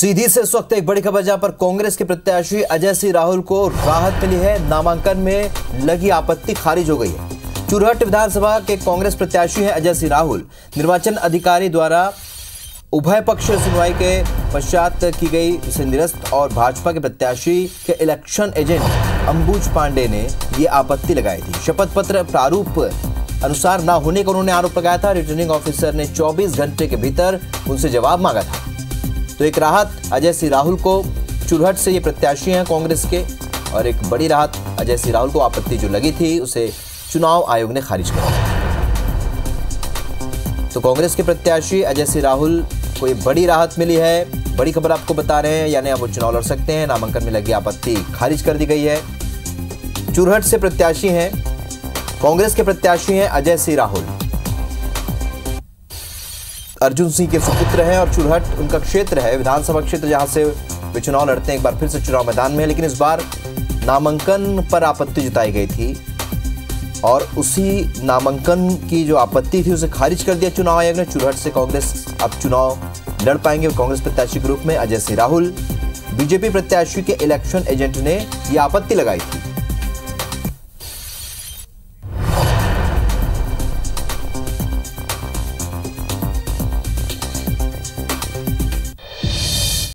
सीधी से इस वक्त एक बड़ी खबर जहाँ पर कांग्रेस के प्रत्याशी अजय सिंह राहुल को राहत मिली है। नामांकन में लगी आपत्ति खारिज हो गई है। चुरहट विधानसभा के कांग्रेस प्रत्याशी हैं अजय सिंह राहुल। निर्वाचन अधिकारी द्वारा उभय पक्ष सुनवाई के पश्चात की गई। उसे निरस्त और भाजपा के प्रत्याशी के इलेक्शन एजेंट अंबुज पांडे ने ये आपत्ति लगाई थी। शपथ पत्र प्रारूप अनुसार न होने का उन्होंने आरोप लगाया था। रिटर्निंग ऑफिसर ने 24 घंटे के भीतर उनसे जवाब मांगा था। तो एक राहत अजय सिंह राहुल को चुरहट से ये प्रत्याशी हैं कांग्रेस के। और एक बड़ी राहत अजय सिंह राहुल को आपत्ति जो लगी थी, उसे चुनाव आयोग ने खारिज कर दिया। तो कांग्रेस के प्रत्याशी अजय सिंह राहुल को ये बड़ी राहत मिली है। बड़ी खबर आपको बता रहे हैं, यानी अब वो चुनाव लड़ सकते हैं। नामांकन में लगी आपत्ति खारिज कर दी गई है। चुरहट से प्रत्याशी हैं, कांग्रेस के प्रत्याशी हैं अजय सिंह राहुल। अर्जुन सिंह के सुपुत्र हैं और चुरहट उनका क्षेत्र है। विधानसभा क्षेत्र जहाँ से वे चुनाव लड़ते हैं, एक बार फिर से चुनाव मैदान में है, लेकिन इस बार नामांकन पर आपत्ति जताई गई थी और उसी नामांकन की जो आपत्ति थी, उसे खारिज कर दिया चुनाव आयोग ने। चुरहट से कांग्रेस अब चुनाव लड़ पाएँगे कांग्रेस प्रत्याशी के रूप में अजय सिंह, राहुल, बीजेपी प्रत्याशी के इलेक्शन एजेंट ने यह आपत्ति लगाई थी।